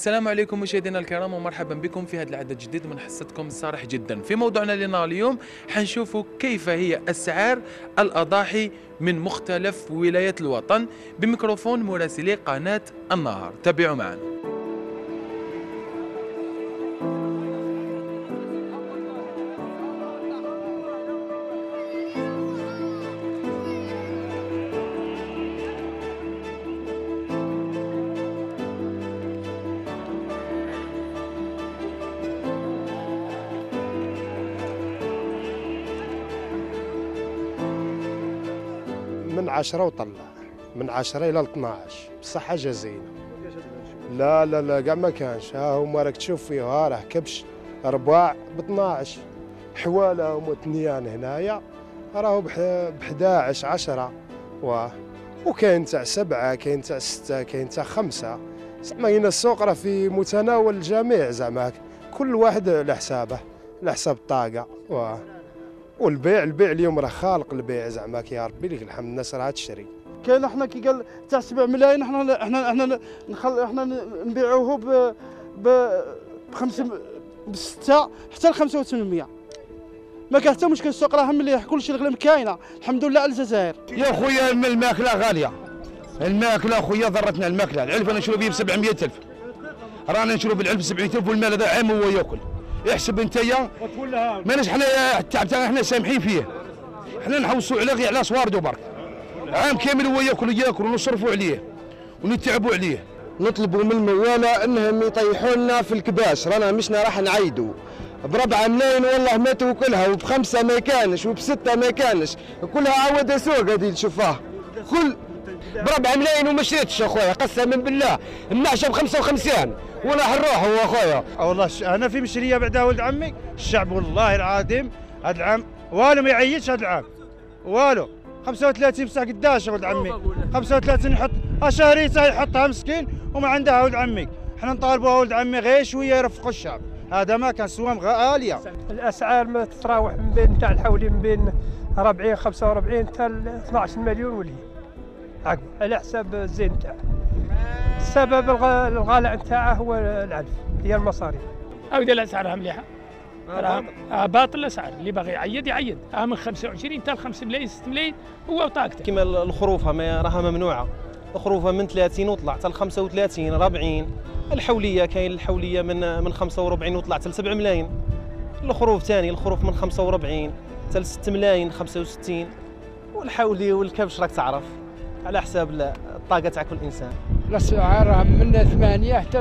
السلام عليكم مشاهدينا الكرام ومرحبا بكم في هذا العدد الجديد من حصتكم الصارح جدا. في موضوعنا لنا اليوم حنشوفوا كيف هي أسعار الأضاحي من مختلف ولايات الوطن. بميكروفون مراسلي قناة النهار. تابعوا معنا. من عشرة وطلع. من عشرة إلى 12 بصح حاجة زينة. لا لا لا كاع ما كانش. ها هما راك تشوف فيه ها راه كبش. رباع ب 12 حوالة هما ثنيان هنايا. راهو ب 11 10 و وكاين تاع سبعة كاين تاع ستة كاين تاع خمسة. زعما هنا السوق راه في متناول الجميع زعما كل واحد على حسابه على حساب الطاقة. و والبيع البيع اليوم راه خالق البيع زعما يا ربي لك الحمد الناس راه تشري. كاين إحنا كي قال تاع 7 ملايين إحنا إحنا إحنا نخل إحنا نبيعوه ب ب بخمسة ب 6 حتى ل 8500 ما كان حتى مشكل السوق راه مليح كل شيء الغلام كاينة. الحمد لله على الجزائر. يا خويا الم- الماكلة غالية. الماكلة خويا ضرتنا الماكلة. العلف أنا نشرو به ب 700000 رانا نشرو بالعلف ب 700000 والمال هذا عام هو يأكل. احسب انت ماناش حنا التعب تاعنا حنا سامحين فيه. حنا نحوسوا على غير على صواردو برك عام كامل هو ياكل وياكل ونصرفوا عليه ونتعبوا عليه. نطلبوا من الموالى انهم يطيحوا لنا في الكباش رانا مشنا راح نعيدوا. بربعة ملايين والله ما توكلها وبخمسة ما كانش وبستة ما كانش. كلها عودة سوق هذه تشوفها كل بربعة ملايين وما شريتش اخويا قسما بالله النعشة ب 55 وراح نروح هو اخويا. والله ش- أنا في مشرية بعدها ولد عمي الشعب والله العظيم هذا العام والو ما يعيدش هذا العام. والو 35 بصح قداش يا ولد عمي؟ 35 يحط شهريته يحطها مسكين وما عندها ولد عمي. إحنا نطالبوا ولد عمي غير شوية يرفقوا الشعب. هذا ما كان سوام غالية. الأسعار ما تتراوح من بين تاع الحولي من بين 40 45 حتى ل 12 مليون ولي. عقب على حساب الزين تاعه السبب الغ- الغلاء نتاعه هو العلف هي المصاريف. هكذا الأسعار مليحة. راه آه باطل الأسعار. اللي باغي يعيد يعيد آه من 25 حتى ل 5 ملايين 6 ملايين هو وطاقته. كما الخروفه ما راها ممنوعة. الخروفه من 30 وطلع حتى ل 35 40 الحولية كاين الحولية من من 45 وطلع حتى ل 7 ملايين. الخروف ثاني الخروف من 45 حتى ل 6 ملايين 65 والحولي والكبش راك تعرف. على حساب ال- الطاقة تاع كل إنسان. الأسعار من 8 حتى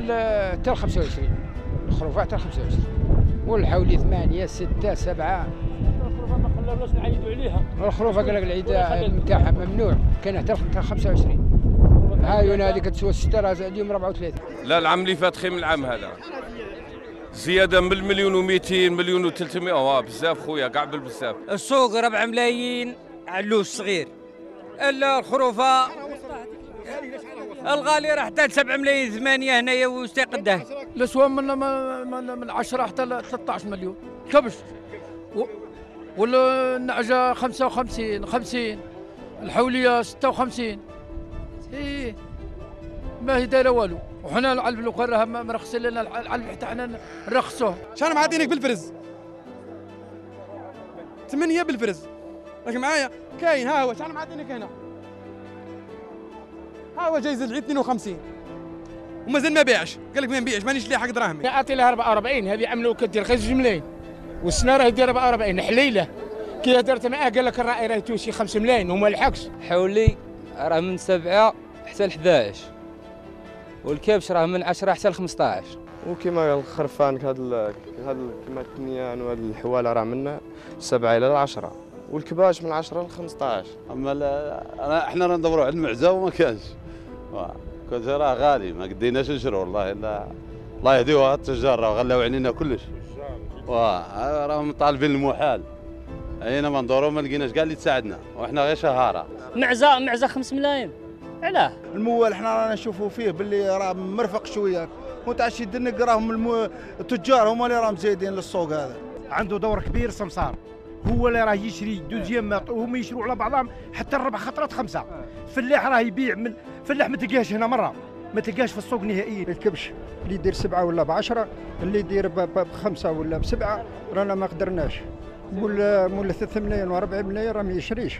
حتى ل 25 الخروفة حتى ل 25 والحولي 8 6 7 ما خلوناش نعيدوا عليها. الخروفة قال لك العيد نتاعها ممنوع. كان حتى ل 25 هاي هذيك تسوى 6 راه اليوم 34 لا العام اللي فات خير من العام هذا. زيادة من المليون و200 مليون و300 واه بزاف خويا كاع بالبزاف. السوق 4 ملايين علوش صغير الخروفة. الغالي راح حتى 7 ملايين 8 هنايا وستقده الاسوام من من من 10 حتى ل 13 مليون. كبش. والنعجة 55 50 الحولية 56 إيه ما هي دايرة والو. وحنا العلب لو كان راه مرخصين لنا العلب حتى حنا نرخصوه. شحال معطينك بالفرز؟ 8 بالفرز. راك معايا كاين ها هو شحال معطينك هنا؟ ها هو جايز العيد 52 ومازال ما بيعش. قال لك ما نبيعش مانيش لاحق دراهمي أعطي لها 44 هذه عملوا كدير غير 2 ملايين. والسنة راه يدير 44 حليلة. كي درت معاه قال لك الراعي راه يتوشي 5 ملايين وما لحقش. حولي راه من 7 حتى ل 11 والكبش راه من 10 حتى ل 15 وكما الخرفان هذا هذا كما الثنيان وهذا الحوالة راه من سبعة إلى 10 والكباش من 10 ل 15 أما أنا إحنا ندوروا على المعزة وما كانش. واه، كنت راه غالي ما قديناش نشرو والله إلا الله يهديوها التجار راه غلاو علينا كلش. واه راهم طالبين المحال. أينا ما ندوروا ما لقيناش كاع اللي تساعدنا. وحنا غير شهارة. معزة معزة 5 ملايين. علاه الموال إحنا رانا نشوفوا فيه باللي راه مرفق شوية. وتاع شي دنق راهم التجار هما اللي راهم زايدين للسوق هذا. عنده دور كبير سمسار. هو اللي راه يشري دوزيام وهم يشروا على بعضهم حتى الربع خطرات خمسة. فلاح راه يبيع من فلاح ما تلقاهش هنا مرة. ما تلقاش في السوق نهائيا. الكبش اللي يدير سبعة ولا بعشرة اللي يدير ب- ب- بخمسة ولا بسبعة رانا ما قدرناش. مول مول ثلاث ملايين و40 ملايين راه ما يشريش.